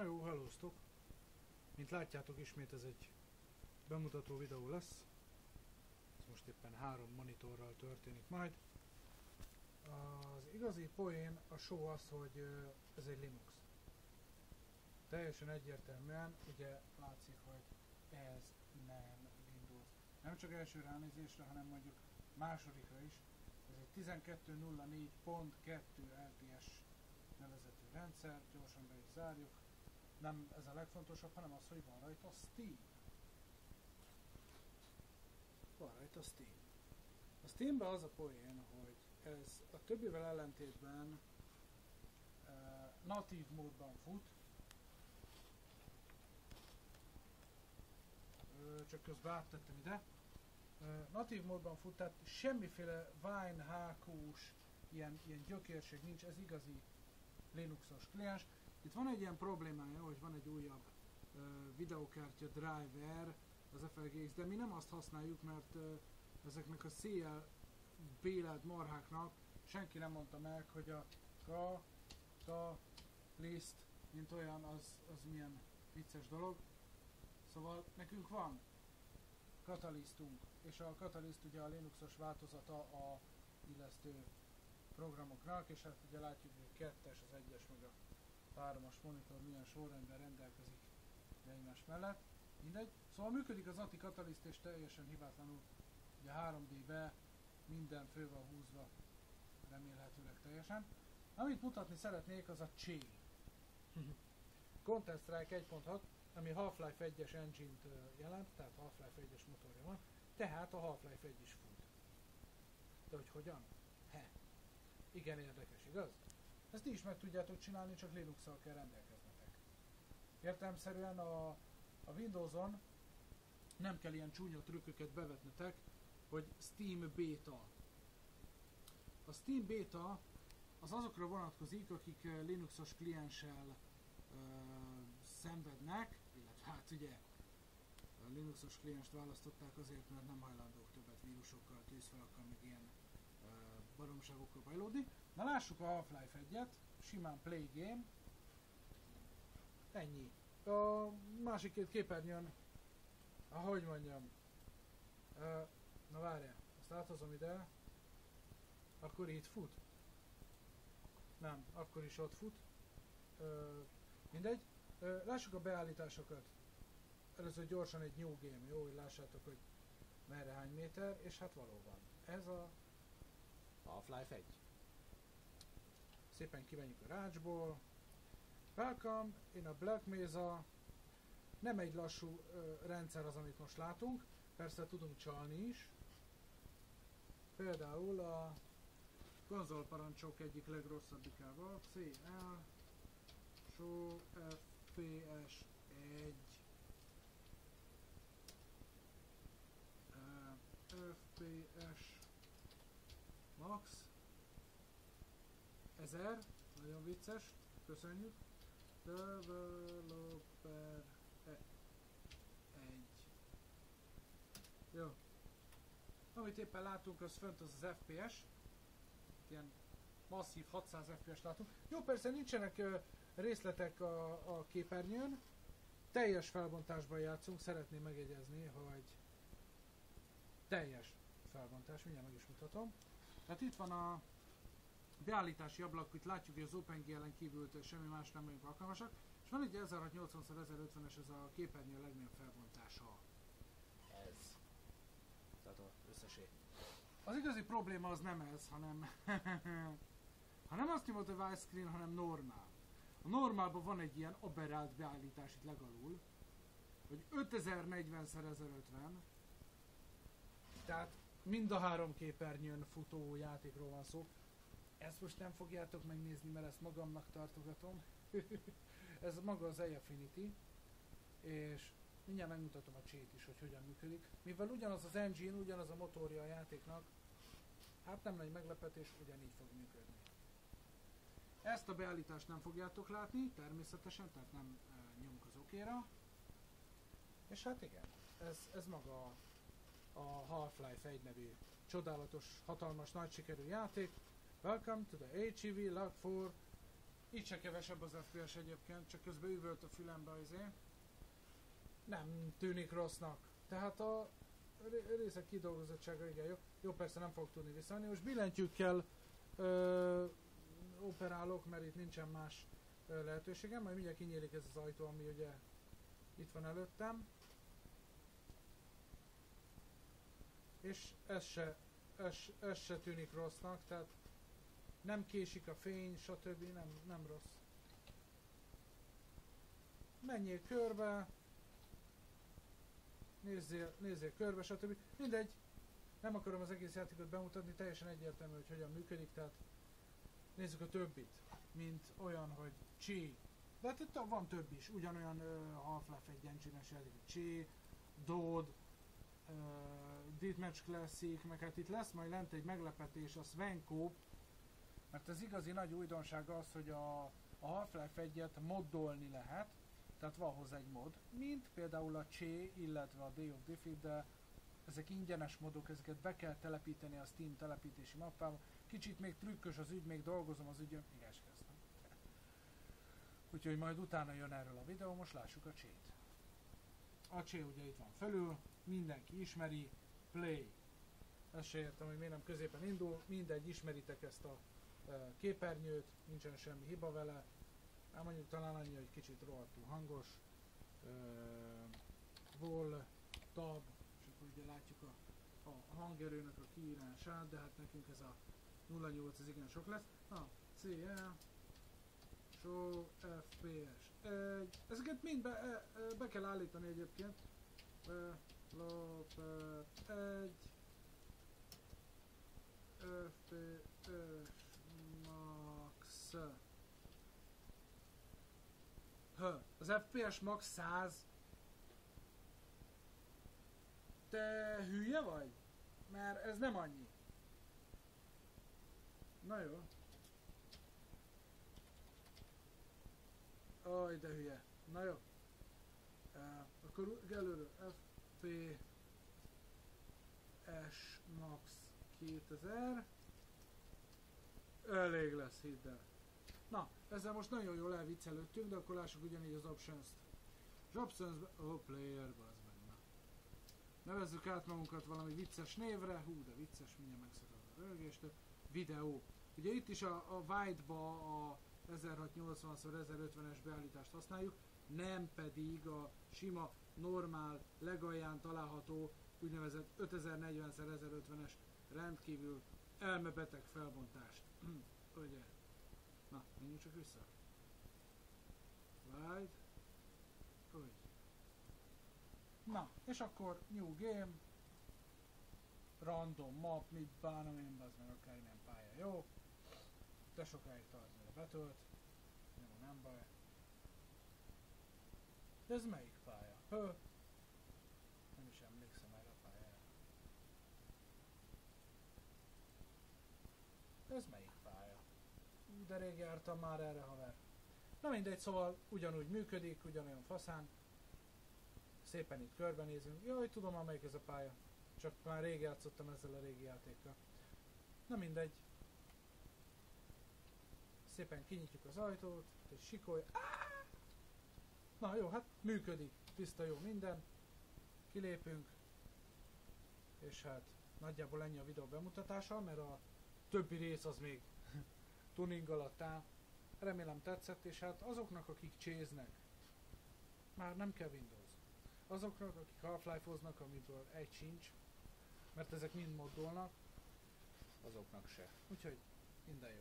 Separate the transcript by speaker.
Speaker 1: Na jó, hallóztok. Mint látjátok, ismét ez egy bemutató videó lesz. Ez most éppen három monitorral történik majd. Az igazi poén a show az, hogy ez egy Linux. Teljesen egyértelműen, ugye látszik, hogy ez nem Windows. Nem csak első ránézésre, hanem mondjuk másodikra is. Ez egy 12.04.2 LTS nevezetű rendszer, gyorsan be is zárjuk. Nem ez a legfontosabb, hanem az, hogy van rajta Steam. Van rajta Steam. A Steamben az a poén, hogy ez a többivel ellentétben uh, natív módban fut, Ö, csak közben áttettem ide. Ö, natív módban fut, tehát semmiféle Wine, HQ-s, ilyen, ilyen gyökérség nincs, ez igazi Linuxos kliens. Itt van egy ilyen problémája, hogy van egy újabb ö, videokártya driver, az FLGX, de mi nem azt használjuk, mert ö, ezeknek a CL bélelt marháknak senki nem mondta meg, hogy a ka, ta, list, mint olyan, az, az milyen vicces dolog. Szóval nekünk van katalisztunk, és a kataliszt ugye a Linuxos változata a illesztő programoknak, és hát ugye látjuk, hogy kettes, az egyes, meg a háromas monitor milyen sorrendben rendelkezik egymás mellett. Mindegy. Szóval működik az ATI kataliszt, és teljesen hibátlanul ugye 3D-be minden fő van húzva, remélhetőleg teljesen. Amit mutatni szeretnék, az a Chain. Counter-Strike 1.6, ami Half-Life 1-es engine-t jelent, tehát Half-Life 1-es motorja van, tehát a Half-Life 1 is fut. De hogy hogyan? He. Igen érdekes, igaz? Ezt ti is meg tudjátok csinálni, csak Linux-szal kell rendelkeznetek. Értelemszerűen a, a Windows-on nem kell ilyen csúnya trükköket bevetnetek, hogy Steam Beta. A Steam Beta az azokra vonatkozik, akik ö, Linuxos klienssel ö, szenvednek, illetve hát ugye a Linuxos klienst választották azért, mert nem hajlandók többet vírusokkal, tűzfalakkal, meg ilyen ö, baromságokkal bajlódni. Na lássuk a Half-Life 1-et, simán play game. Ennyi. A másik két képernyőn, ahogy mondjam, na várjál, azt áthozom ide, akkor itt fut. Nem, akkor is ott fut. Mindegy. Lássuk a beállításokat. Először gyorsan egy new game, jó, hogy lássátok, hogy merre hány méter, és hát valóban. Ez a Half-Life 1. Szépen kivenjük a rácsból. Welcome in a Black Mesa. Nem egy lassú ö, rendszer az, amit most látunk. Persze tudunk csalni is. Például a konzolparancsok egyik legrosszabbikával. CL Show FPS 1 uh, FPS Max 1000, nagyon vicces, köszönjük. Developer 1. Jó. Amit éppen látunk, az fönt az az FPS. Ilyen masszív 600 FPS látunk. Jó, persze nincsenek ö, részletek a, a képernyőn. Teljes felbontásban játszunk, szeretném megjegyezni, hogy teljes felbontás, mindjárt meg is mutatom. Tehát itt van a beállítási ablak, itt látjuk, hogy az OpenGL-en kívül semmi más nem vagyunk alkalmasak, és van egy 1680x1050-es, ez a képernyő a legnagyobb felbontása. Ez. Tehát az összesé. Az igazi probléma az nem ez, hanem ha nem azt nyomod, hogy widescreen, hanem normál. A normálban van egy ilyen aberrált beállítás itt legalul, hogy 5040x1050, tehát mind a három képernyőn futó játékról van szó. Ezt most nem fogjátok megnézni, mert ezt magamnak tartogatom. Ez maga az Affinity, és mindjárt megmutatom a cheat is, hogy hogyan működik. Mivel ugyanaz az engine, ugyanaz a motorja a játéknak, hát nem nagy meglepetés, ugyanígy fog működni. Ezt a beállítást nem fogjátok látni, természetesen, tehát nem e, nyomok az okéra. És hát igen, ez, ez maga a, Half-Life 1 nevű csodálatos, hatalmas, nagy sikerű játék. Welcome to the HEV Log 4 Így se kevesebb az FPS egyébként, csak közben üvölt a fülembe izé. Nem tűnik rossznak. Tehát a ré- részek kidolgozottsága igen jó. Jó, persze nem fog tudni visszaadni. Most billentyűkkel ö, operálok, mert itt nincsen más lehetőségem. Majd mindjárt kinyílik ez az ajtó, ami ugye itt van előttem. És ez se, ez, ez se tűnik rossznak, tehát nem késik a fény, stb. Nem, nem rossz. Menjél körbe, nézzél, nézzél körbe, stb. Mindegy, nem akarom az egész játékot bemutatni, teljesen egyértelmű, hogy hogyan működik, tehát nézzük a többit, mint olyan, hogy Chi. De hát itt van több is, ugyanolyan uh, Half-Life egy engine-es játék, Chi, Dode, uh, Deathmatch Classic, meg hát itt lesz majd lent egy meglepetés, a Svenko, mert az igazi nagy újdonság az, hogy a, a Half-Life 1-et moddolni lehet, tehát van hozzá egy mod, mint például a Ché, illetve a Day of Defeat, de ezek ingyenes modok, ezeket be kell telepíteni a Steam telepítési mappába. Kicsit még trükkös az ügy, még dolgozom az ügyön, még kezdtem. Úgyhogy majd utána jön erről a videó, most lássuk a Csét. A Csé ugye itt van felül, mindenki ismeri, play. Ezt se értem, hogy miért nem középen indul, mindegy, ismeritek ezt a e, képernyőt, nincsen semmi hiba vele. Hát mondjuk talán annyi, hogy kicsit rohadtul hangos. E, vol, tab, és akkor ugye látjuk a, a hangerőnek a kiírását, de hát nekünk ez a 08 ez igen sok lesz. Na, CL, show, FPS 1, ezeket mind be, e, be kell állítani egyébként. Developer 1, FPS max. Hö, az FPS max 100 te hülye vagy? Mert ez nem annyi. Na jó. Aj, de hülye. Na jó. Uh, akkor előről FPS Max 2000. Elég lesz, hidd el. Na, ezzel most nagyon jól elviccelődtünk, de akkor lássuk ugyanígy az options-t. Az options oh, player, bazd meg, na. Nevezzük át magunkat valami vicces névre, hú, de vicces, mindjárt megszakad a rögéstől. Videó. Ugye itt is a, a White-ba a 1680x1050-es beállítást használjuk, nem pedig a sima, normál, legalján található úgynevezett 5040x1050-es rendkívül elmebeteg felbontást. Ugye? Na, menjünk csak vissza. Wide. Úgy. Na, és akkor New Game. Random map, mit bánom én, az meg akár nem pálya, jó? De sokáig tart, mire betölt. Jó, nem baj. De ez melyik pálya? Hö? Nem is emlékszem erre a pályára. Ez melyik pálya? De rég jártam már erre, haver. Na mindegy, szóval ugyanúgy működik, ugyanolyan faszán. Szépen itt körbenézünk. Jaj, tudom már melyik ez a pálya. Csak már rég játszottam ezzel a régi játékkal. Na mindegy. Szépen kinyitjuk az ajtót, és sikolj. Áh! Na jó, hát működik. Tiszta jó minden. Kilépünk. És hát nagyjából ennyi a videó bemutatása, mert a többi rész az még tuning alatt áll. Remélem tetszett, és hát azoknak, akik cséznek, már nem kell Windows. Azoknak, akik Half-Life-oznak, amiből egy sincs, mert ezek mind moddolnak, azoknak se. Úgyhogy minden jó.